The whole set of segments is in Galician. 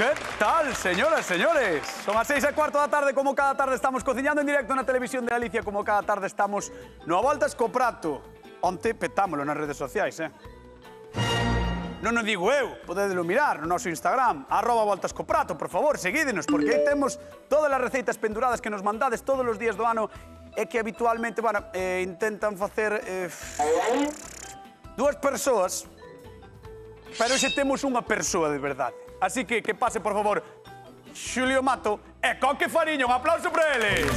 ¿Qué tal, señoras, señores? Son as seis e cuarto da tarde, como cada tarde estamos cociñando en directo na televisión de Galicia, como cada tarde estamos no a voltas co prato. Onte petámolo nas redes sociais, eh? Non o digo eu, podedelo mirar no noso Instagram, arroba voltas co prato, por favor, seguídenos, porque aí temos todas as receitas penduradas que nos mandades todos os días do ano e que habitualmente, bueno, eh, intentan facer eh, dúas persoas, pero xe temos unha persoa de verdade. Así que que pase, por favor, Xulio Mato e Coque Fariño. Un aplauso para eles.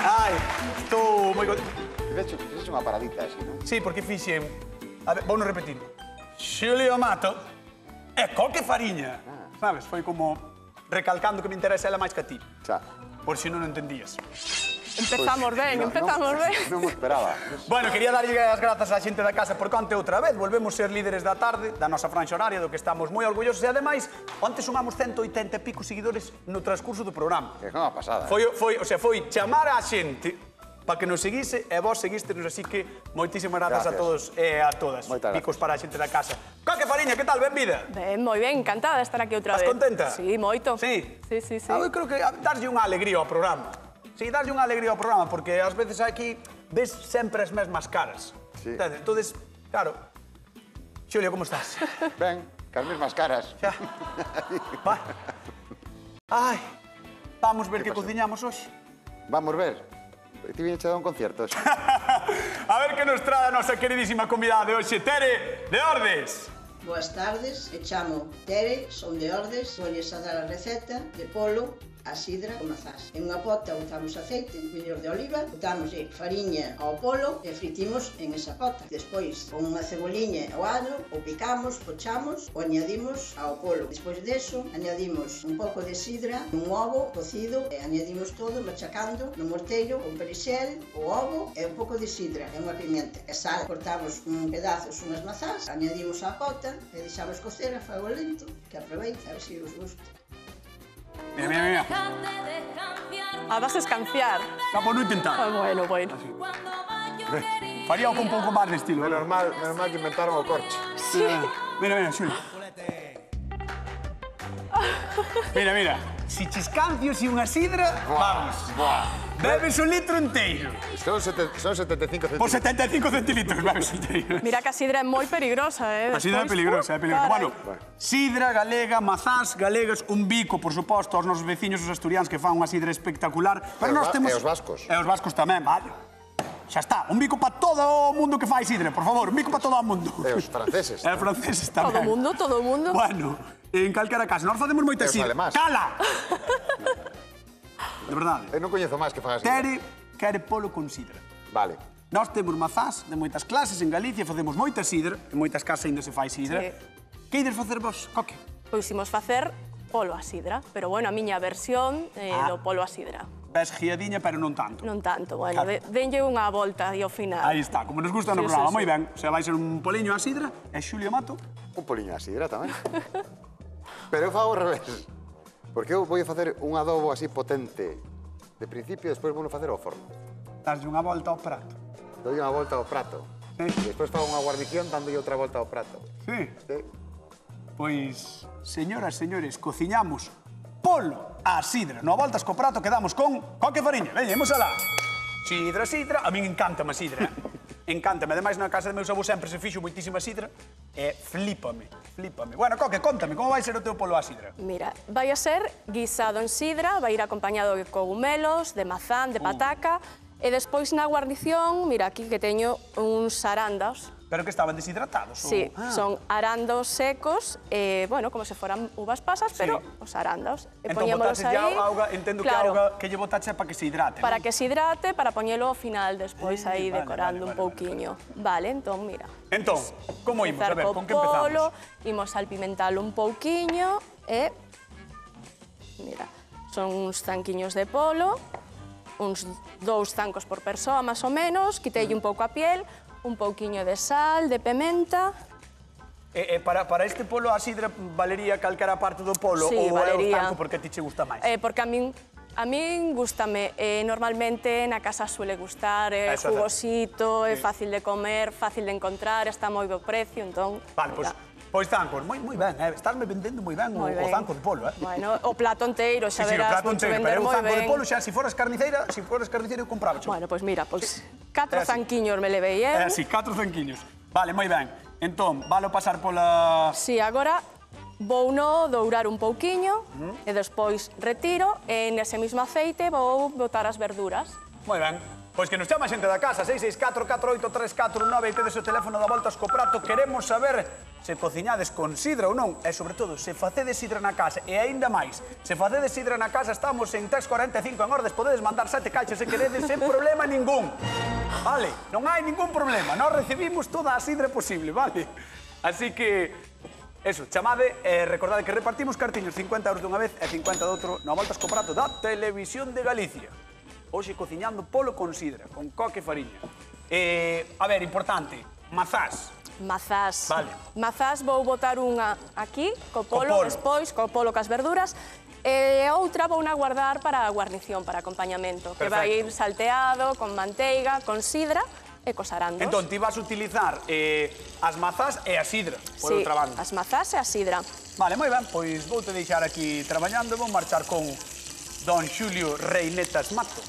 Ai, estou moi contento. Fixeche fixe unha paradita así, non? Sí, porque fixe... A ver, vou non repetir. Xulio Mato e Coque Fariña. Ah. Sabes, foi como recalcando que me interesa ela máis que a ti. Xa. Por si non entendías. Empezamos ben, no, empezamos no, ben. Non me esperaba. Bueno, quería darlle as grazas á xente da casa por conte outra vez. Volvemos ser líderes da tarde, da nosa franxa horaria, do que estamos moi orgullosos. E ademais, onte sumamos 180 e pico seguidores no transcurso do programa. Que é unha pasada. Eh. Foi, foi, o sea, foi chamar á xente para que nos seguise e vos seguístenos, así que moitísimas grazas, gracias. a todos e a todas. Moitas Picos gracias. para a xente da casa. Coque Fariña, que tal? Benvida. Ben, moi ben, encantada de estar aquí outra Estás vez. Estás contenta? Sí, moito. Sí? Sí, sí, sí. Ah, eu creo que darlle unha alegría ao programa. Sí, darlle unha alegría ao programa, porque ás veces aquí ves sempre as mesmas caras. Sí. Entonces, entonces claro, Xulio, como estás? Ben, cas mesmas caras. Xa. Va. Ai, vamos ver que, que cociñamos hoxe. Vamos ver. Ti viñe a dar un concierto hoxe. a ver que nos trae a nosa queridísima convidada de hoxe, Tere de Ordes. Boas tardes, e chamo Tere, son de Ordes, volles a dar a receta de polo a sidra con mazás. En unha pota botamos aceite, mellor de oliva, botamos eh, fariña ao polo e fritimos en esa pota. Despois, con unha ceboliña ao adro, o picamos, pochamos, o añadimos ao polo. Despois deso, añadimos un pouco de sidra, un ovo cocido e añadimos todo machacando no mortello con perixel, o ovo e un pouco de sidra e unha pimenta e sal. Cortamos un pedazos unhas mazás, añadimos a pota e deixamos cocer a fuego lento que aproveita a ver se si os gusta. Mira, mira, mira. Ah, vas a escanciar. No, por no intentar. Ah, bueno, bueno. Faría con un pouco máis de estilo. Menos ¿eh? mal, menos mal que inventaron o corche. Sí. Mira, mira, Xulia. Mira, mira. Si chiscancio e unha sidra, vamos. Buah. Bebes un litro inteiro. Son, sete, son 75 centilitros. Por 75 centilitros bebes inteiro. Mira que a sidra é moi peligrosa, eh? A sidra é peligrosa, é uh, perigosa. Bueno, sidra, galega, mazás, galegas, un bico, por suposto, aos nosos veciños, os asturianos, que fan unha sidra espectacular. Pero e nós temos... E os vascos. E os vascos tamén, vale. Xa está, un bico para todo o mundo que fai sidra, por favor, un bico para todo o mundo. E os franceses. E os franceses tamén. Todo o mundo, todo o mundo. Bueno, en calquera caso, nós facemos moita sidra. Cala! De verdade. Eu non coñezo máis que fagas. Tere, quere polo con sidra. Vale. Nós temos mazás de moitas clases en Galicia, facemos moita sidra, en moitas casas ainda se fai sidra. Sí. Que ides facer vos, Coque? Pois imos facer polo a sidra, pero bueno, a miña versión eh, ah. do polo a sidra. Ves giadiña, pero non tanto. Non tanto, bueno, claro. denlle unha volta e ao final. Aí está, como nos gusta sí, no programa, sí, sí. moi ben. O sea, vai ser un poliño a sidra e Xulio Mato. Un poliño a sidra tamén. pero eu fago ao revés. Porque eu vou facer un adobo así potente de principio despois vou facer ao forno. Darlle unha volta ao prato. Doi unha volta ao prato. Sí. E despois fago unha guarnición dándolle outra volta ao prato. Sí. sí. Pois, señoras, señores, cociñamos polo a sidra. No voltas co prato quedamos con coque fariña. Veña, imos alá. Sidra, sidra, a min encanta a sidra. Eh. encántame. Ademais, na casa de meus avós sempre se fixo moitísima sidra e flipame, flipame. Bueno, Coque, contame, como vai ser o teu polo a sidra? Mira, vai a ser guisado en sidra, vai ir acompañado de cogumelos, de mazán, de uh. pataca, uh. e despois na guarnición, mira aquí que teño uns arandas, Pero que estaban deshidratados? Sí, ah. son arandos secos, eh, bueno, como se foran uvas pasas, sí. pero os arandos. Eh, e entón, poñémolos aí... Auga, entendo claro, que auga que lle botaxe para que se hidrate. Para non? que se hidrate, para poñelo ao final despois eh, aí vale, decorando vale, vale, un pouquiño. Vale, vale. vale, entón, mira. Entón, como imos? A ver, con que empezamos? Imos salpimentalo un pouquiño e... Mira, son uns tanquiños de polo, uns dous zancos por persoa, máis ou menos, quitei un pouco a piel, un pouquiño de sal, de pementa. E, e para, para este polo a sidra valería calcara parte do polo sí, ou valería. é o tanco porque a ti che gusta máis? Eh, porque a min A min gustame, eh, normalmente na casa suele gustar, é eh, ah, jugosito, é sí. fácil de comer, fácil de encontrar, está moi do precio, entón... Vale, pois pues, Pois Zancor, moi moi ben, eh? me vendendo moi ben, moi o, ben. o Zancor de polo, eh? Bueno, o plato enteiro, xa sí, verás, sí, o plato enteiro, pero o Zancor de polo xa se si foras carniceira, se si foras carniceira eu compraba. Bueno, pois pues mira, pois pues, catro eh, zanquiños me levei, eh? Eh, si, sí, catro zanquiños. Vale, moi ben. Entón, valo pasar pola... Si, sí, agora vou no dourar un pouquiño uh -huh. e despois retiro e nese mesmo aceite vou botar as verduras. Moi ben. Pois que nos chama a xente da casa, 664-48349 e tedes o teléfono da Voltas co Prato. Queremos saber se cociñades con sidra ou non, e sobre todo, se facedes sidra na casa, e aínda máis, se facedes sidra na casa, estamos en 345 en Ordes, podedes mandar sete caixas se queredes sen problema ningún. Vale, non hai ningún problema, nós recibimos toda a sidra posible, vale? Así que, eso, chamade, e eh, recordade que repartimos cartiños 50 euros dunha vez e 50 doutro na Voltas co Prato da Televisión de Galicia hoxe cociñando polo con sidra, con coque e fariña. Eh, a ver, importante, mazás. Mazás. Vale. Mazás vou botar unha aquí, co polo, co polo. despois, co polo cas verduras, e outra vou na guardar para a guarnición, para acompañamento, Perfecto. que vai ir salteado, con manteiga, con sidra, e cos arandos. Entón, ti vas utilizar eh, as mazás e a sidra, por sí, outra banda. as mazás e a sidra. Vale, moi ben, pois vou te deixar aquí traballando e vou marchar con Don Julio Reinetas Mato.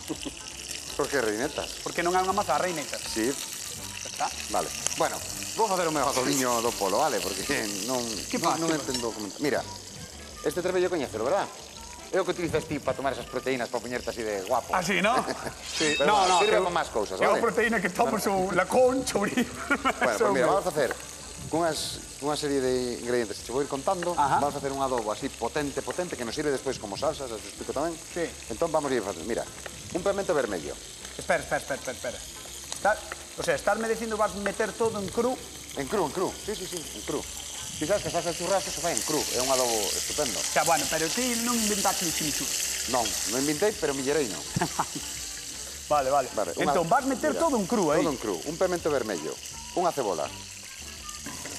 Por que Reinetas? Porque non é unha mazá Reinetas. Sí. Está? Vale. Bueno, vou facer o meu atoliño do polo, vale? Porque non, que non, non entendo como... Mira, este trebello coñecelo, verdad? É o que utilizas ti para tomar esas proteínas para poñerte así de guapo. ¿Ah, así, ¿no? sí, pero no, bueno, no, sirve eu, con máis cousas, vale? É a proteína que tomo no. la concha, Bueno, pues mira, vamos a hacer cunhas, unha serie de ingredientes que vou ir contando. Ajá. Vamos a facer un adobo así potente, potente, que nos sirve despois como salsa, xa os explico tamén. Sí. Entón vamos a ir facendo. Mira, un pimento vermelho. Espera, espera, espera, espera. espera. Está, o sea, estarme dicindo vas meter todo en cru? En cru, en cru. Sí, sí, sí, en cru. Ti sabes que salsa de churrasco se fai en cru, é un adobo estupendo. Xa, bueno, pero ti non inventaste o chimichurri. Non, non inventei, pero millerei non. vale, vale. vale entón, vas meter mira, todo en cru aí. Todo en cru. Un pimento vermello, unha cebola,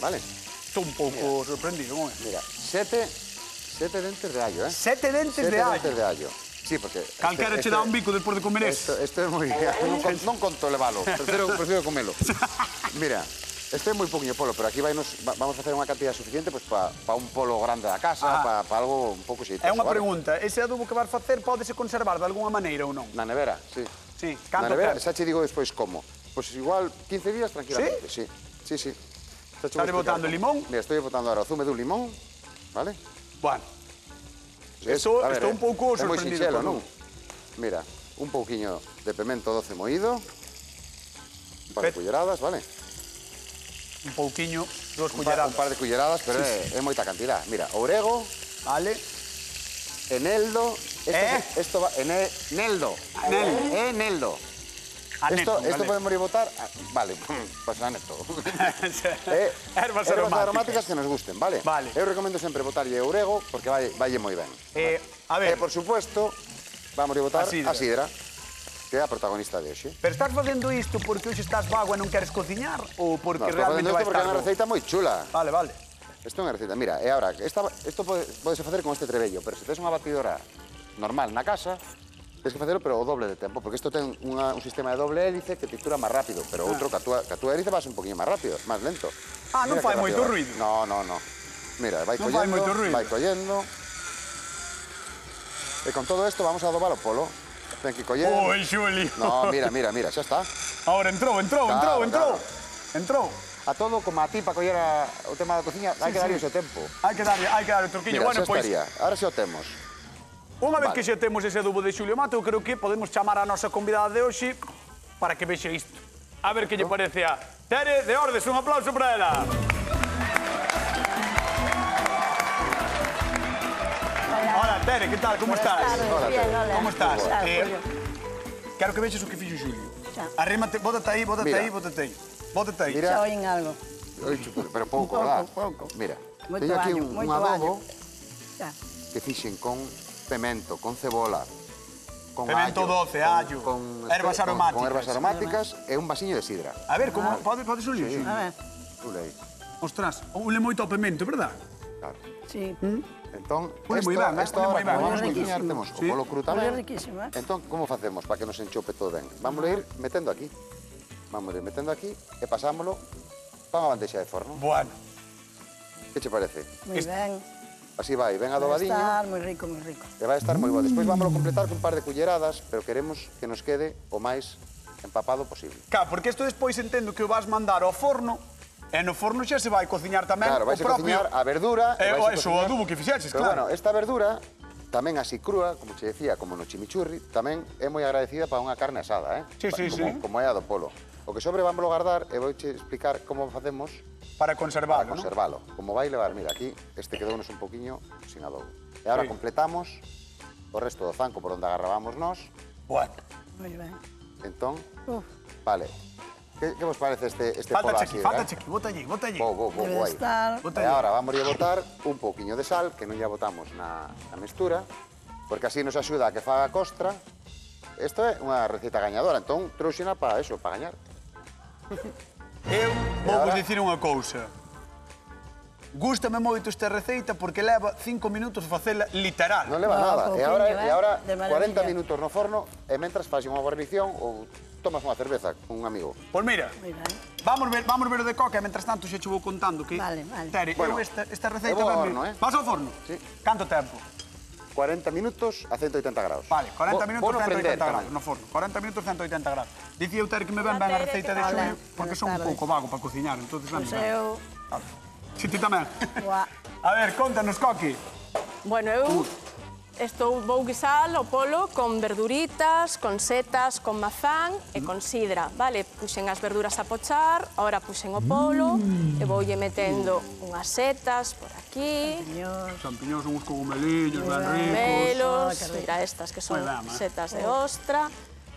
¿vale? Esto un poco mira, sorprendido. ¿cómo es? Mira, sete, sete dentes de allo, ¿eh? Sete dentes sete de allo. Sete dentes de allo. Sí, porque... Calcara este, este, che dá un bico despois de comer esto. Esto é moi... Non, non conto levalo, prefiero, prefiero comelo. Mira, este é moi poquinho polo, pero aquí vai nos, vamos a facer unha cantidad suficiente pues, para pa un polo grande da casa, ah. para pa algo un pouco xeitoso. É unha vale? pregunta, ese adubo que vas facer pódese conservar de alguna maneira ou non? Na nevera, sí. Sí, canto Na nevera, xa che digo despois como. Pois pues igual 15 días tranquilamente, sí. Sí, sí, sí. Estás botando limón. Mira, estoy botando ahora zume de un limón, ¿vale? Bueno. Eso ver, está eh, un pouco eh, sorprendido. Sinxelo, non? Mira, un pouquiño de pimento doce moído. Un par de culleradas, vale? Un pouquiño, dos un culleradas. Un par de culleradas, pero sí, sí. é, é moita cantidad. Mira, orego. Vale. Eneldo. Esto, eh? esto va... Ene, neldo. Eneldo. ¿Eh? Eneldo. Esto, esto podemos votar. Ah, vale, pues aneto. eh, herbas, aromáticas. aromáticas. que nos gusten, ¿vale? Vale. Eu recomendo sempre botarlle ourego porque vai, vai moi ben. Eh, a ver. E, eh, por supuesto, vamos a votar a sidra. A sidra que é a protagonista de hoxe. Pero estás facendo isto porque hoxe estás vago e non queres cociñar ou porque no, realmente vai estar... porque é unha receita moi chula. Vale, vale. Isto é unha receita, mira, e agora, esta, isto podes facer con este trebello, pero se tes unha batidora normal na casa, Tens que facelo, pero o doble de tempo, porque isto ten unha, un sistema de doble hélice que titula máis rápido, pero ah. outro que a túa, que a túa hélice vas un poquinho máis rápido, máis lento. Ah, non fai moito ruido. No, no, no. Mira, vai non collendo, vai collendo. E con todo isto vamos a adobar o polo. Ten que coller... Oi, oh, Xulio! No, mira, mira, mira, xa está. Ahora entrou, entrou, claro, entrou, entrou. Claro. Entrou. A todo, como a ti, para coller a, o tema da cociña, sí, hai que sí. darlle o seu tempo. Hai que darlle, hai que darlle o truquillo. Mira, bueno, xa pois... estaría. Ahora xa o temos. Unha vez vale. que xa temos ese adubo de xulio mato, eu creo que podemos chamar a nosa convidada de hoxe para que vexe isto. A ver que lle parece a Tere de Ordes. Un aplauso para ela. Hola, Tere, que tal? Como estás? Hola, Tere. Como estás? Eh, quero que vexes o que fixo Xulio. Arrímate, bótate aí, bótate Mira. aí, bótate aí. Bótate aí. Mira. Xa oín algo. Oixo, pero pouco, pouco, verdad? Pouco, pouco. Mira, moito teño aquí un, un adobo que fixen con pemento, con cebola, con Pemento allo, doce, con, allo, con, ervas aromáticas. Con, ervas aromáticas e un vasiño de sidra. A ver, como pode pode ulir? Sí. A ver. Ulei. Ostras, ule moito ao pemento, verdad? Claro. Sí. ¿Mm? Entón, ule moi ben, esta ¿eh? hora, como vamos cociñar, temos sí. o polo cru tamén. riquísimo, eh? Entón, como facemos para que nos enchope todo ben? Vamos a ir metendo aquí. Vamos a ir metendo aquí e pasámoslo para unha bandexa de forno. Bueno. Que che parece? Moi ben. Así vai, ven adobadiño. Vai estar moi rico, moi rico. E vai estar moi bo. Despois vámoslo completar cun par de culleradas, pero queremos que nos quede o máis empapado posible. Claro, porque isto despois entendo que o vas mandar ao forno E no forno xa se vai cociñar tamén claro, o propio... Claro, cociñar a verdura... E, eh, eso, cociñar... o adubo que fixeches, pero, claro. Bueno, esta verdura, tamén así crúa, como che decía, como no chimichurri, tamén é moi agradecida para unha carne asada, eh? Sí, sí, como, sí. Como é a do polo. O que sobre vamos guardar e vou explicar como facemos para conservalo, para conservalo. ¿no? Como vai levar, mira, aquí este quedounos un poquinho sin adobo. E agora sí. completamos o resto do zanco por onde agarrábamos nós. Bueno. Moi ben. Entón, Uf. vale. Que, que vos parece este, este falta polo chequi, así? Falta eh? chequi, bota allí, bota allí. Bo, bo, bo, bo, estar... bota allí. E agora vamos a botar un poquinho de sal, que non lle botamos na, na mestura, porque así nos axuda a que faga costra. Isto é unha receta gañadora, entón trouxena para eso, para gañar. Eu vou vos dicir unha cousa. Gústame moito esta receita porque leva 5 minutos facela literal. Non leva nada. E agora, e agora 40 minutos no forno e mentras faz unha guarnición ou tomas unha cerveza con un amigo. Pois mira, vamos ver, vamos ver o de coca, mentras tanto xe che vou contando que... Vale, vale. Tere, bueno, eu esta, esta receita... Vou ao horno, eh? Vas ao forno? Sí. Canto tempo? 40 minutos a 180 grados. Vale, 40 minutos a 180 grados no forno. 40 minutos 180 grados. Dicía eu ter que me ven ben a receita de xulio porque son un pouco vago para cociñar, entonces vamos. Pois eu... Si ti tamén. A ver, contanos, Coqui. Bueno, eu... Uh. Estou vou guisar o polo con verduritas, con setas, con mazán e con sidra, vale? Puxen as verduras a pochar, agora puxen o polo mm. e voulle metendo unhas setas por aquí. Champiñóns. Champiñóns, uns cogumelillos, ben ricos. Melos, oh, mira estas que son dama, eh. setas eh? de ostra.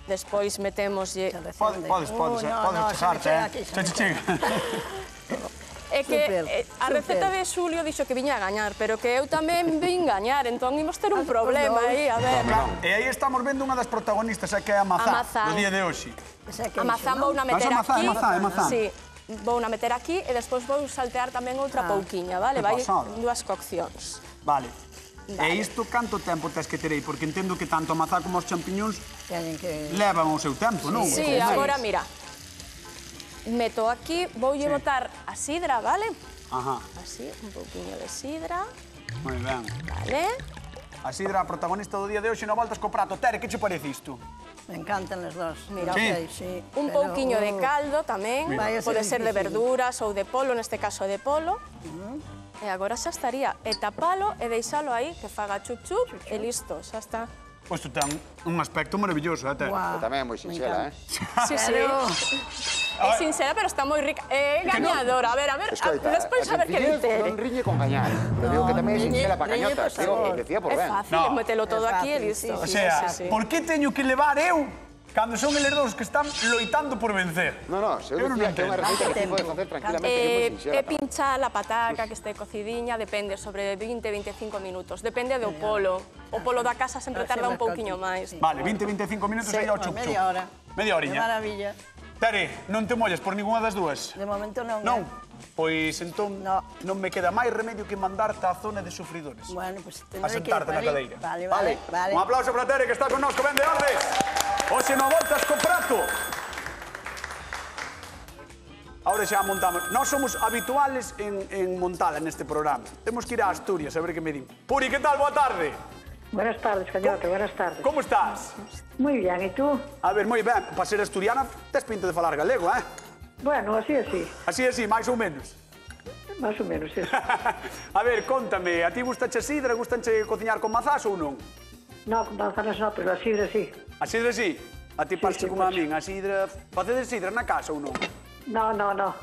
Despois metémoslle... Podes, podes, eh, podes, podes achegarte, eh? Xa, xa, xa. É que super, eh, a receta super. de Xulio dixo que viña a gañar, pero que eu tamén vin gañar, entón imos ter un problema aí, a ver. Claro, e aí estamos vendo unha das protagonistas, é que é a mazá, Amazán. do día de hoxe. A mazá vou na meter aquí. É mazá, é. Sí, vou na meter aquí e despois vou saltear tamén outra ah. pouquiña, vale? Vai dúas coccións. Vale. Vale. E isto canto tempo tes que terei? Porque entendo que tanto a mazá como os champiñóns que... levan o seu tempo, non? Sí agora mira, meto aquí, voulle sí. botar a sidra, vale? Ajá. Así, un pouquiño de sidra. Moi ben. Vale. A sidra, a protagonista do día de hoxe, no voltas co prato. Tere, que che parece isto? Me encantan as dos. Mira, sí. Okay, sí. Un pero... pouquiño de uh, caldo tamén, Mira. pode ser de verduras ou de polo, neste caso de polo. Uh -huh. E agora xa estaría, e tapalo eh, e deixalo aí, que faga chup, chup. e listo, xa está. Pois ten un aspecto maravilloso, eh, Tere? Tamén é moi sinxela, eh? Sí, sí. É sinxela, pero está moi rica. Eh, é gañadora. A ver, a ver, despois a ver que dite. Tere. Non riñe con gañar. Pero digo que tamén é sinxela para cañotas. Digo, decía por ben. É fácil, mételo todo aquí e listo. O sea, por que teño que levar eu Cando son eles dous que están loitando por vencer. No, no, se eu dicía que é unha receita que podes facer tranquilamente eh, que é moi sinxera. É eh, eh, pinchar a pataca que este cocidiña, depende, sobre 20-25 minutos. Depende do polo. O polo da casa sempre tarda un pouquiño máis. Vale, 20-25 minutos aí ao chup Media hora. Media horiña. Maravilla. Tere, non te molles por ninguna das dúas? De momento non. Non? Eh. Pois entón no. non me queda máis remedio que mandarte á zona de sufridores. Bueno, pois pues, tendré que ir. A sentarte na cadeira. Vale, vale, vale. vale. Un aplauso para Tere que está con nos, que vende Ordes. Ose voltas volta scoprato. Ahora xa montamos. Nós somos habituales en, en montala neste programa. Temos que ir a Asturias a ver que me din. Puri, que tal? Boa tarde. Buenas tardes, Cañote, buenas tardes. Como estás? Moi bien, e tú? A ver, moi ben. Para ser asturiana, tes pinta de falar galego, eh? Bueno, así así. Así así, máis ou menos. Más ou menos, eso. a ver, contame, a ti gusta che sidra, gustanche cociñar con mazás ou non? No, con manzanas no, pero la sidra sí. A sidra sí. A ti passe sí, como a pois. min, a sidra... Facedes sidra na casa ou non? No, no, no.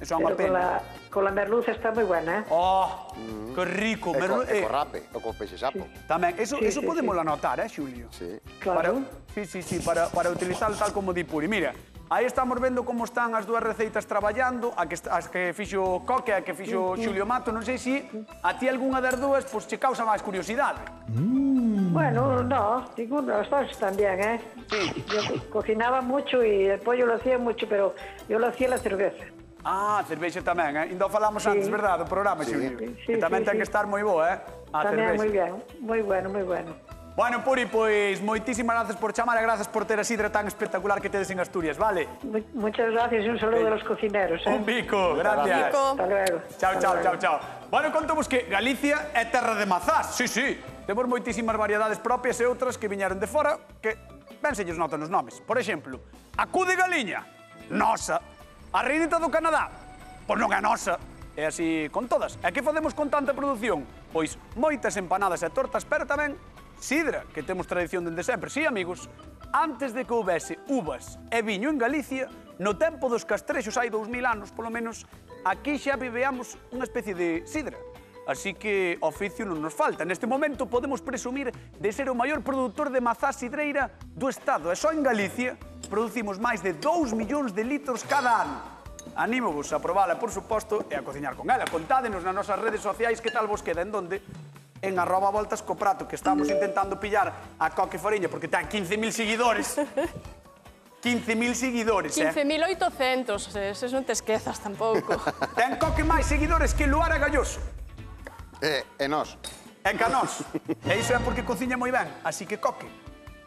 Eso é unha Pero con pena. la, con la merluza está muy buena, ¿eh? Oh, que rico. E co, merlu- e eh, co rape, o co peixe sapo. Tamén, eso, Sí, eso sí, podemos sí. anotar, eh, Xulio? Sí. Para, Claro. sí, sí, sí, para, para utilizar tal como di Puri. Mira, Aí estamos vendo como están as dúas receitas traballando, a que, as que fixo Coque, a que fixo Xulio Mato, non sei se a ti algunha das dúas pois, che causa máis curiosidade. Mm. Bueno, no, ninguno, los dos bien, ¿eh? Sí. Yo cocinaba mucho y el pollo lo hacía mucho, pero yo lo hacía la cerveza. Ah, cervexa tamén, eh? Indo falamos sí. antes, verdad, do programa, sí. Xulio? Sí, que tamén sí, ten sí. que estar moi boa, eh? A tamén, moi ben, moi bueno, moi bueno. Bueno, Puri, pois moitísimas gracias por chamar e gracias por ter a sidra tan espectacular que tedes en Asturias, vale? Muchas gracias e un saludo eh, aos cocineros. Eh? Un bico, gracias. Un bico. Hasta luego. Chao, chao, chao, chao. Bueno, contamos que Galicia é terra de mazás, sí, sí. Temos moitísimas variedades propias e outras que viñeron de fora que ben se lles notan os nomes. Por exemplo, a cu de galiña, nosa. A reinita do Canadá, pois non é nosa. É así con todas. E que facemos con tanta produción? Pois moitas empanadas e tortas, pero tamén Sidra, que temos tradición dende sempre. Sí, amigos, antes de que houvese uvas e viño en Galicia, no tempo dos castrexos hai 2000 anos, polo menos, aquí xa viveamos unha especie de sidra. Así que oficio non nos falta. Neste momento podemos presumir de ser o maior produtor de mazá sidreira do Estado. E só en Galicia producimos máis de 2 millóns de litros cada ano. Anímovos a probala, por suposto, e a cociñar con ela. Contádenos nas nosas redes sociais que tal vos queda en donde en arroba voltas co prato, que estamos intentando pillar a Coque Fariña, porque ten 15.000 seguidores. 15.000 seguidores, eh. 15.800, eh? eses non te esquezas tampouco. Ten Coque máis seguidores que Luara Galloso. E, eh, e nós. En canós. e iso é porque cociña moi ben, así que Coque,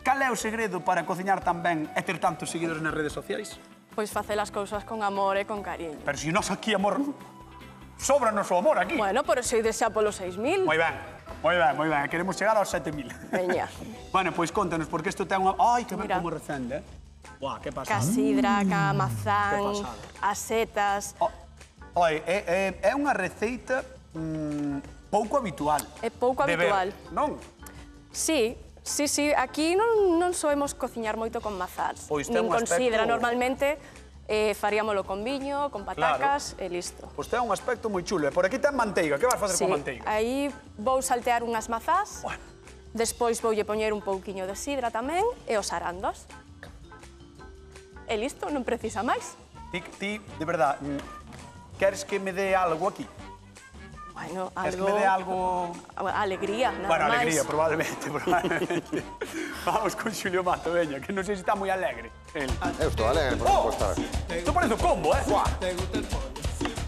cal é o segredo para cociñar tan ben e ter tantos seguidores nas redes sociais? Pois facer as cousas con amor e con cariño. Pero se si nós aquí, amor, sobra o amor aquí. Bueno, pero se ides desea polos 6.000. Moi ben. Moi ben, moi ben, queremos chegar aos 7.000. Veña. bueno, pois contanos, porque isto ten unha... Ai, que ben Mira. como recende, eh? Buah, que pasada. Casidra, mm. camazán, mazán, as setas... Oi, é, é, é unha receita mm, pouco habitual. É pouco habitual. Ver, non? Sí, sí, sí. Aquí non, non soemos cociñar moito con mazás. Pois ten nin un aspecto... Considera, normalmente eh, faríamolo con viño, con patacas claro. e listo. Pois ten un aspecto moi chulo. E por aquí ten manteiga, que vas facer sí, con manteiga? aí vou saltear unhas mazás, bueno. despois voulle poñer un pouquiño de sidra tamén e os arandos. E listo, non precisa máis. Ti, ti de verdad, queres que me dé algo aquí? Bueno, algo... Es que me dé algo... Alegría, nada máis. Bueno, alegría, máis. probablemente, probablemente. Vamos con Xulio Mato, veña, que non sei se está moi alegre. El. Eh, Eu estou alegre, por oh, supuesto. Isto parece un combo, eh? Buah. Te gusta el pollo,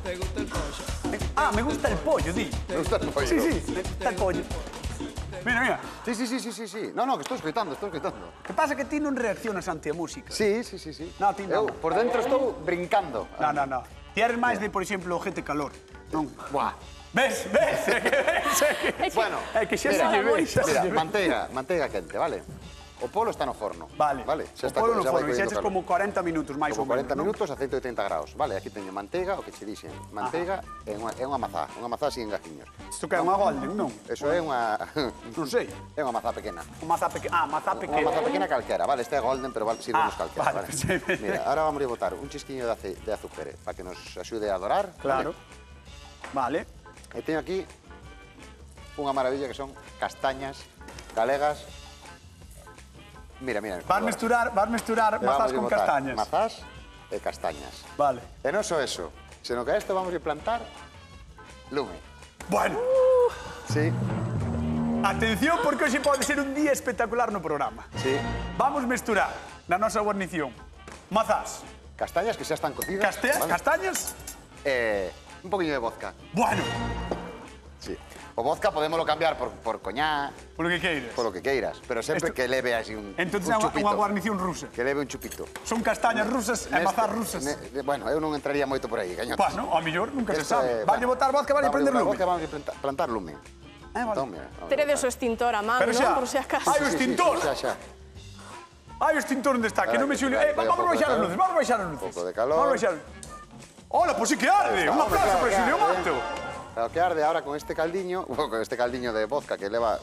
te gusta el pollo. Ah, me gusta el pollo, di. Me gusta el pollo. Sí, sí, me gusta el pollo. Mira, mira. Sí, sí, sí, sí, sí, sí. No, no, que estou escritando, estou escritando. Que pasa que ti non reaccionas ante a música. Sí, sí, sí, sí. No, ti non. Eu por dentro estou brincando. No, no, no. Ti eres máis de, por exemplo, gente calor. Non. Buah. Ves, ves, é que ves, é que... Bueno, é que xa se lleve. Mira, manteiga, manteiga quente, vale? O polo está no forno. Vale. vale xa o polo no forno. E se eches como 40 minutos máis ou menos. 40 non? minutos a 180 graus. Vale, aquí teño manteiga, o que che dixen. Manteiga é unha, é unha mazá. Unha mazá sin gajiños. Isto que é unha golden, non? Eso é unha... Non sei. É unha mazá pequena. Unha mazá ah, pequena. Ah, mazá pequena. Unha mazá pequena calquera. Vale, este é golden, pero vale, sirve ah, calquera. Vale, vale. Mira, ahora vamos a botar un chisquiño de, ace, de azúcar para que nos axude a dorar. Claro. Vale. vale. E teño aquí unha maravilla que son castañas galegas Mira, mira. Vas mesturar, vas mesturar mazás con botar castañas. Mazás e castañas. Vale. E non só eso, senón que a isto vamos a plantar lume. Bueno. Uh. Sí. Atención, porque hoxe pode ser un día espectacular no programa. Sí. Vamos mesturar na nosa guarnición mazás. Castañas que xa están cocidas. Castea, vale. Castañas. Eh, un poquinho de vodka. Bueno. O vodka podémoslo cambiar por, por coñá... Polo que queiras. Polo que queiras, pero sempre Esto... que leve así un, Entonces, un chupito. Entón, unha guarnición rusa. Que leve un chupito. Son castañas rusas Neste, e mazás rusas. Ne, bueno, eu non entraría moito por aí, cañotes. Bueno, non? A millor, nunca Esto, se sabe. Eh, Valle botar vodka, vale prender lume. Vodka, vamos a plantar lume. Eh, vale. Tome, Teredes o extintor a man, non? Por si acaso. Hai o extintor! Sí, sí, xa, xa. Hai o extintor onde está, que non me xulio. Eh, vamos a baixar as luces, vamos a baixar as luces. Un pouco de calor. Vamos a baixar. Hola, pois si que arde. Un aplauso para Xulio Mato. Claro que arde ahora con este caldiño, bueno, con este caldiño de vodka que leva...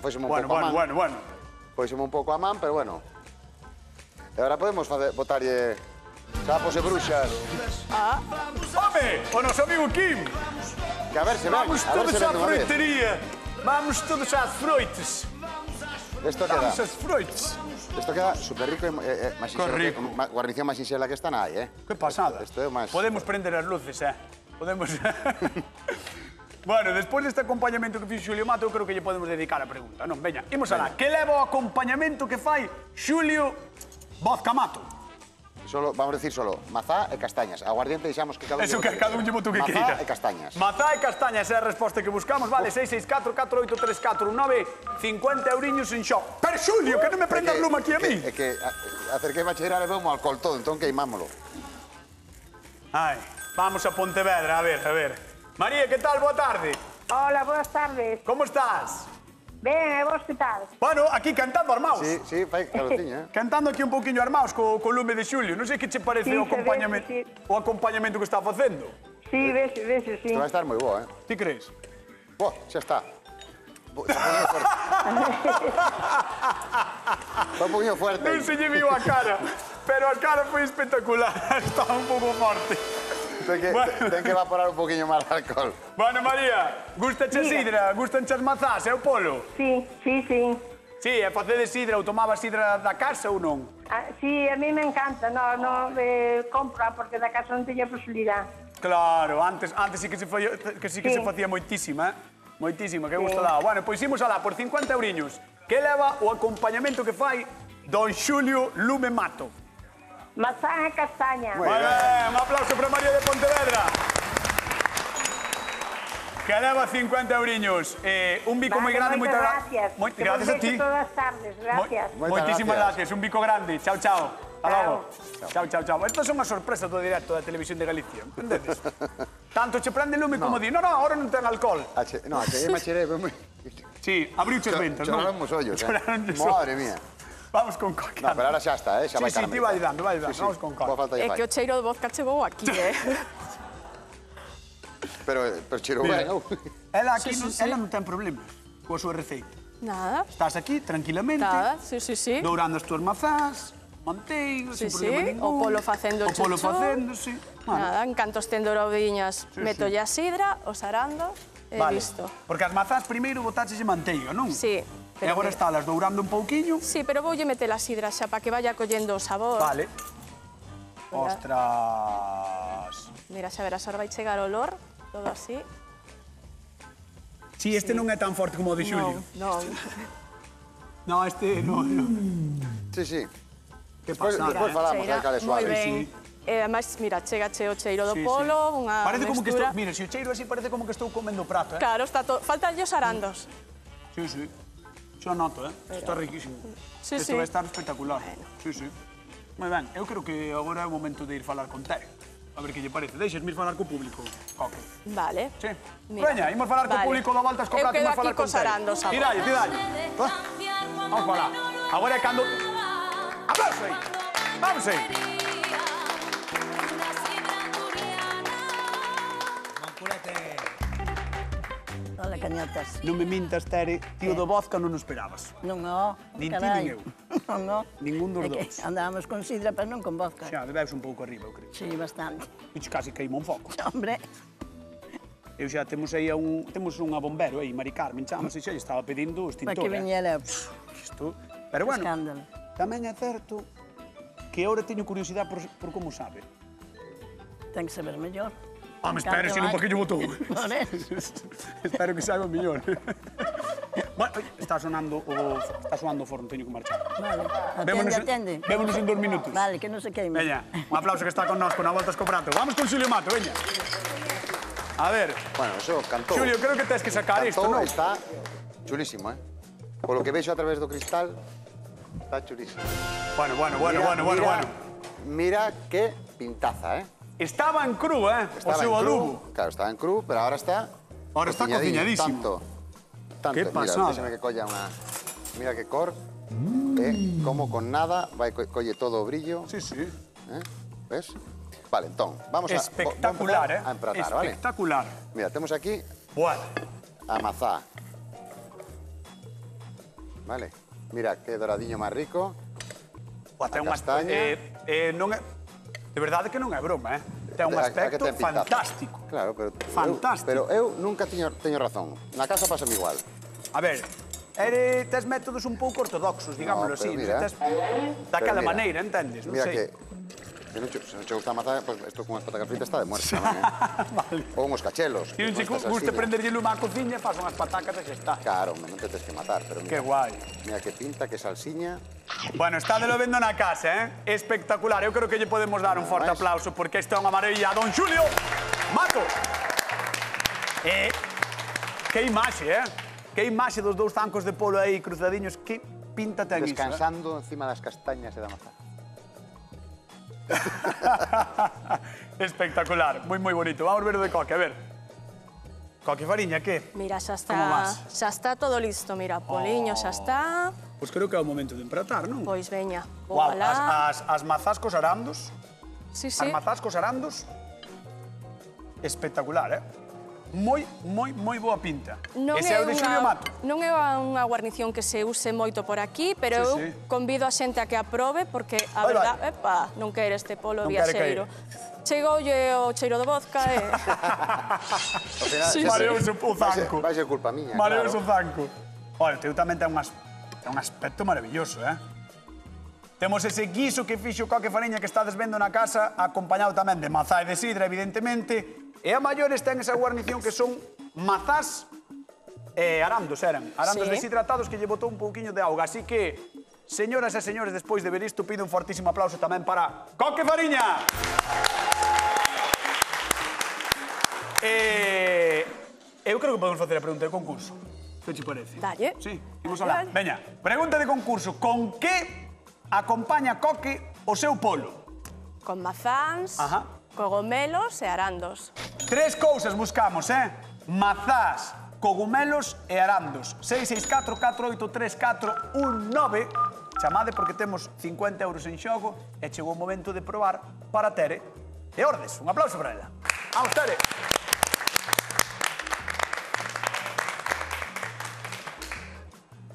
Fóixeme un bueno, pouco bueno, a man. Bueno, bueno, bueno. Fóixeme un pouco a man, pero bueno. E agora podemos fazer, botarlle sapos e bruxas. Ah. Home, o noso amigo Kim. Que a ver se ven, Vamos a ver todos se ven vez. Vamos todos ás froites. Isto queda, Vamos ás froites. Isto queda super rico e eh, eh, máis Qué sinxelo que- rico. ma- guarnición máis sinxela que está nai, eh. Que pasada. Isto é máis... Podemos prender as luces, eh? Podemos... bueno, despois deste acompañamento que fixo Xulio Mato, eu creo que lle podemos dedicar a pregunta, non? Veña, imos alá. Que leva o acompañamento que fai Xulio Vodka Mato? Solo, vamos a decir solo, mazá e castañas. Aguardiente deixamos que cada un... Eso que cada un llevo tú que queira. Mazá e castañas. Mazá e castañas é a resposta que buscamos. Vale, 664-483419, 50 euriños en xo. Pero, Xulio, que non me prendas luma aquí a mí. É que, que acerquei a cheirar e bebo alcohol todo, entón queimámolo. Ai. Vamos a Pontevedra, a ver, a ver. María, que tal? Boa tarde. Hola, boas tardes. Como estás? Ben, e vos que tal? Bueno, aquí cantando armaos. Sí, sí, fai carotiña. Eh. Cantando aquí un pouquinho armaos co, co lume de xulio. Non sei que che parece sí, o, acompañamento, sí. o acompañamento que está facendo. Sí, ves, ves, sí. Isto vai estar moi boa, eh? Ti crees? Boa, xa está. Está un poquinho fuerte. Non se lle viu a cara, pero a cara foi espectacular. Estaba un pouco forte. Ten que, bueno. ten que evaporar un poquinho máis alcohol. Bueno, María, gusta che sidra, gustan che as mazás, é o polo? Sí, sí, sí. Sí, eh, e facedes sidra ou tomabas sidra da casa ou non? Ah, sí, a mí me encanta, no, no, eh, compra, ah, porque da casa non teña posibilidad. Claro, antes, antes sí que se, foi, que sí que sí. se facía moitísima, eh? Moitísima, que sí. gusto daba. Bueno, pois imos alá, por 50 euriños, que leva o acompañamento que fai Don Xulio Lume Mato. Manzana castaña. Muy, Muy bien. un aplauso para María de Pontevedra. Quedaba 50 euriños. Eh, un bico vale, moi grande, moitas moita... gracias. Moi, que gracias a ti. todas tardes, gracias. Mo, moitísimas gracias. gracias. Un bico grande. Chao, chao. Hasta logo. Chao, chao, chao. Estas son as sorpresas do directo da Televisión de Galicia, entendedes? Tanto che prende lume no. como di, no, no, ahora non ten alcohol. H no, ache, é moi... sí, abriu che ventas, non? Choraron os ollos, eh? Madre mía. Vamos con coca. No, pero ahora xa está, eh? Xa sí, vai sí, ti vai dando, vai dando. Sí, sí. Vamos con coca. Falta é que o cheiro de vodka chegou aquí, eh? pero, pero cheiro ben, non? Ela aquí, sí, sí, non, sí. ela non ten problemas coa súa receita. Nada. Estás aquí tranquilamente. Nada, sí, sí, sí. Dourando as túas mazás, manteigo, sí, sin problema sí. ningún. O polo facendo o chuchu. O polo facéndose. Bueno. Nada, en canto estén douradiñas, sí, meto sí. a sidra, os arando, e vale. listo. Porque as mazás primeiro botaches de manteiga, non? Sí. Pero e agora que... estalas dourando un pouquiño. Sí, pero voulle meter a sidra xa para que vaya collendo o sabor. Vale. Ostras. Mira, xa verás, agora vai chegar o olor, todo así. Si, sí, este sí. non é tan forte como o de Xulio. Non, non. no, este non. No. Sí, sí. Que pasa? Despois falamos, hai cale suave. Moi ben. Sí. E, eh, además, mira, chega che o cheiro do sí, polo, sí. unha Parece mestura. como que estou... Mira, se o cheiro así parece como que estou comendo prato, eh? Claro, está todo... Faltan os arandos. Sí, sí. Yo noto, eh? Está riquísimo. Sí, Esto sí. vai estar espectacular. Sí, sí. Moi ben, eu creo que agora é o momento de ir falar con Tere. A ver que lle parece. Deixes mir falar co público, Coque. Vale. Sí. Mira. Veña, imos falar vale. co público da Baltas Copra, imos falar con Tere. Eu quedo aquí Tiralle, tiralle. ¿Ah? Vamos falar. Agora é cando... Aplauso aí. Vamos aí. castañotas. Non me mintas, Tere, tío eh. do vodka non o esperabas. Non, no, Nin carai. ti, nin eu. Non, no. Ningún dos dos. Andábamos con sidra, pero non con vodka. Xa, bebes un pouco arriba, eu creo. Sí, bastante. E casi caímos un foco. Hombre. Eu xa temos aí un, temos unha bombero aí, Mari Carmen, chamase xa, lle estaba pedindo o extintor. Para que veñela. Eh. Isto... Pero bueno, Escándalo. tamén é certo que agora teño curiosidade por, por como sabe. Ten que saber mellor. Ah, me espero sin un poquillo botón. espero que saiba mellor. bueno, está sonando o está sonando o forno, teño que marchar. Vale, atende, atende. Vémonos en dos minutos. Vale, que non se queime. Veña, un aplauso que está con nós, con a voltas co prato. Vamos con Xulio Mato, veña. A ver. Bueno, eso cantou. Xulio, creo que tens que sacar isto, non? está chulísimo, eh? Polo que vexo a través do cristal, está chulísimo. Bueno, bueno, bueno, mira, bueno, bueno, mira, bueno. Mira que pintaza, eh? Estaba en cru, eh? Estaba o seu adubo. Cru, claro, estaba en cru, pero ahora está... Ahora está cociñadísimo. Tanto, tanto. Que pasada. Mira, que colla una... Mira que cor. Mm. Eh, como con nada, vai co colle todo o brillo. Sí, sí. Eh? Ves? Vale, entón, vamos a... Espectacular, a eh? A empratar, Espectacular. vale? Espectacular. Mira, temos aquí... Buah. A mazá. Vale. Mira, que doradiño máis rico. Buah, ten unhas... Eh, eh, non é... De verdade que non é broma, eh? Ten un aspecto ten fantástico. Claro, pero... Fantástico. Eu, pero eu nunca teño, teño razón. Na casa pasa igual. A ver, Ere, tes métodos un pouco ortodoxos, digámoslo no, así. Mira, tes... Daquela maneira, entendes? Non mira sei. que non che, se non che gusta a mazá, pues isto as patacas fritas está de muerte tamén, eh? vale. Ou uns cachelos. Si non che gusta prenderlle lume á cociña, faz unhas patacas e xa está. Claro, non te tens que matar, pero mira. Que guai. Mira que pinta, que salsiña. Bueno, está de lo vendo na casa, eh? Espectacular. Eu creo que lle podemos dar un forte aplauso porque isto é unha maravilla. Don Xulio Mato. Eh, que imaxe, eh? Que imaxe dos dous zancos de polo aí cruzadiños. Que pinta ten iso, eh? Descansando eh? encima das castañas e da mazá. Espectacular, moi moi bonito. Vamos ver o de coque, a ver. Coque fariña, que? Mira, xa está, Como vas? xa está todo listo, mira, poliño, xa está. Pois creo que é o momento de empratar, non? Pois veña, vou wow, as, as, as mazás cos arandos. Sí, sí. As mazás cos arandos. Espectacular, eh? moi, moi, moi boa pinta. Non Ese é o de Xulio Mato. Non é unha guarnición que se use moito por aquí, pero sí, eu sí. convido a xente a que aprobe, porque a vai, verdad... Vai. Epa, non quere este polo non viaxeiro. Chegoulle o cheiro do vodka e... sí, sí. Mareouse o zanco. Vai ser culpa miña, Mareouse claro. o zanco. Olha, teu tamén ten, unhas, ten un aspecto maravilloso, eh? Temos ese guiso que fixo coque fariña que estades vendo na casa, acompañado tamén de mazá e de sidra, evidentemente. E a maiores ten esa guarnición que son mazás e arandos, eran. Arandos sí. deshidratados que lle botou un pouquiño de auga. Así que, señoras e señores, despois de ver isto, pido un fortísimo aplauso tamén para Coque Fariña! eh, eu creo que podemos facer a pregunta de concurso. Que te parece? Dalle. Sí, vamos alá. Veña, pregunta de concurso. Con que acompaña Coque o seu polo? Con mazáns, Ajá. cogomelos e arandos. Tres cousas buscamos, eh? Mazás, cogumelos e arandos. 664-483-419. Chamade porque temos 50 euros en xogo e chegou o momento de probar para Tere. E Ordes, un aplauso para ela. Vamos, Tere.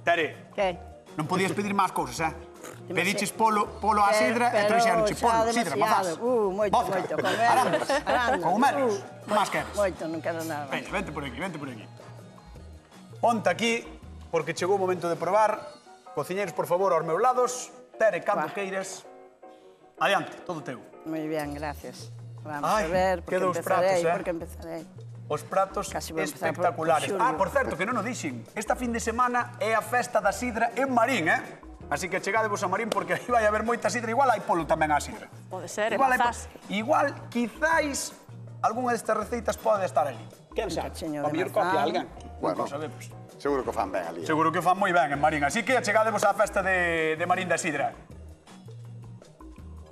Tere. Que? Non podías pedir máis cousas, eh? Pediches polo, polo a eh, sidra pero, e trouxeronche polo, sidra, mazás. Uh, moito, vodka, moito. Arandas, cogumelos, uh, máis queres. Moito, non quero nada. Veña, vente por aquí, vente por aquí. Ponte aquí, porque chegou o momento de probar. Cociñeiros, por favor, aos meus lados. Tere, cando queiras. Adiante, todo teu. Moi ben, gracias. Vamos Ay, a ver, porque empezarei, pratos, eh? porque empezarei. Os pratos espectaculares. Por, por ah, por certo, que non o dixen. Esta fin de semana é a festa da sidra en Marín, eh? Así que chegádevos a Marín porque aí vai haber moita sidra. Igual hai polo tamén a sidra. Pode ser, igual, hai... igual quizáis, algunha destas receitas pode estar ali. Quen sabe? de mellor copia alguén. Bueno, non sabemos. Seguro que o fan ben ali. Eh. Seguro que o fan moi ben en Marín. Así que chegadevos á festa de, de Marín da Sidra.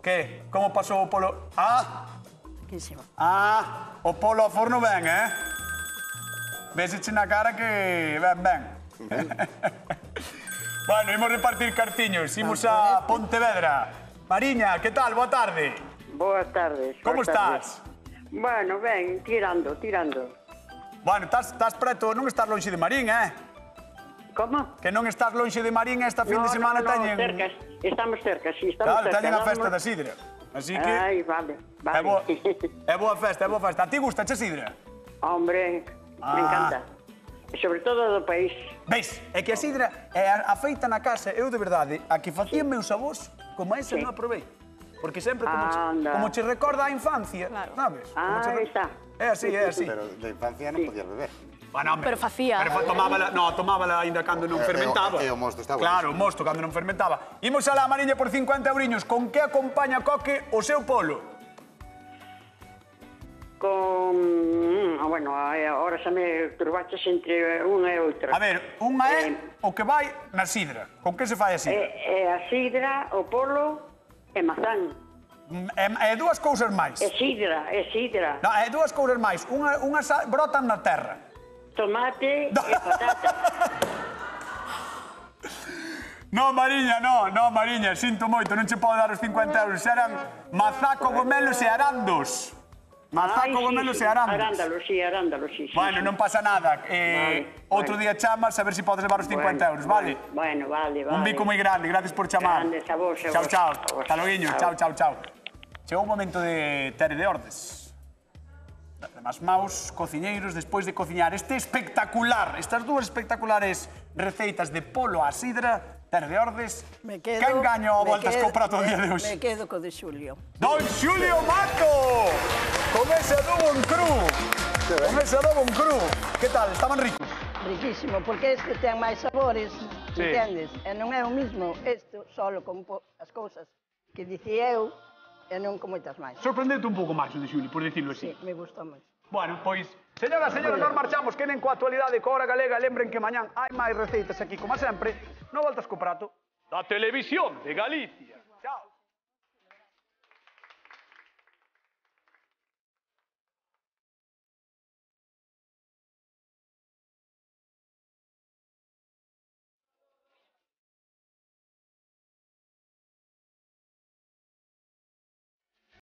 Que? Como pasou o polo... Ah! Riquísimo. Ah! O polo a forno ben, eh? Veseche na cara que ben, ben. Uh -huh. Bueno, imos repartir cartiños, imos a Pontevedra. Mariña, que tal? Boa tarde. Boas tardes. Como boas estás? Bueno, ben, tirando, tirando. Bueno, estás, estás preto, non estás longe de Marín, eh? Como? Que non estás longe de Marín esta fin no, de semana no, no, teñen... cerca, estamos cerca, sí, estamos claro, cerca. Teñen a festa da Sidra. Así que... Ai, vale, vale. É boa, é boa festa, é boa festa. A ti gusta, che Sidra? Hombre, ah. me encanta. Sobre todo do país. Ves, é que a sidra eh, é a feita na casa, eu de verdade, a que facían meus avós, como esa sí. non aprovei. Porque sempre como, Anda. como che recorda a infancia, claro. sabes? Como ah, re... está. É así, é así. Pero de infancia non sí. podías beber. Bueno, pero facía. Pero eh. tomábala, no, tomábala ainda cando non eh, fermentaba. E o mosto estaba. Claro, o mosto cando non fermentaba. Imos a la amarilla por 50 euriños. Con que acompaña Coque o seu polo? Con Mm, ah, bueno, eh, agora xa me turbaches entre unha e outra. A ver, unha é eh, o que vai na sidra. Con que se fai a sidra? É, é a sidra, o polo e mazán. É, é dúas cousas máis. É sidra, é sidra. Non, é dúas cousas máis. Unha, unha sa... brotan na terra. Tomate no. e patata. No, Mariña, no, no, Mariña, sinto moito, non che podo dar os 50 euros, eran mazá, gomelos e arandos mazá, cogomelos sí, e arándalos. Arándalos, sí, arándalos, sí, sí. Bueno, sí. non pasa nada. Eh, vale, outro bueno. día chamas a ver se si podes levar os 50 bueno, euros, vale? Bueno, vale, vale. Un bico moi grande, gracias por chamar. Grandes, a vos, a vos. Chao, chao. Hasta loguinho, chao, chao, chao. Chegou o momento de Tere de Ordes. Además, maus cociñeiros, despois de cociñar este espectacular, estas dúas espectaculares receitas de polo á sidra, Perdeordes, me quedo, que engaño ao Voltas quedo, co prato me, día de hoxe? Me quedo co de Xulio. Don Xulio Mato! Con ese adobo en cru. Con ese adobo en cru. Que tal? Estaban ricos? Riquísimo, porque este ten máis sabores, sí. entendes? E eh, non é o mismo isto, solo con as cousas que dicía eu, eh, e non con moitas máis. Sorprendente un pouco máis o de Xulio, por decirlo así. Sí, me gustou moito. Bueno, pois, señoras señora, señores, nos marchamos, Queden en coactualidade coa hora galega, lembren que mañán hai máis receitas aquí, como sempre, no voltas co prato da televisión de Galicia.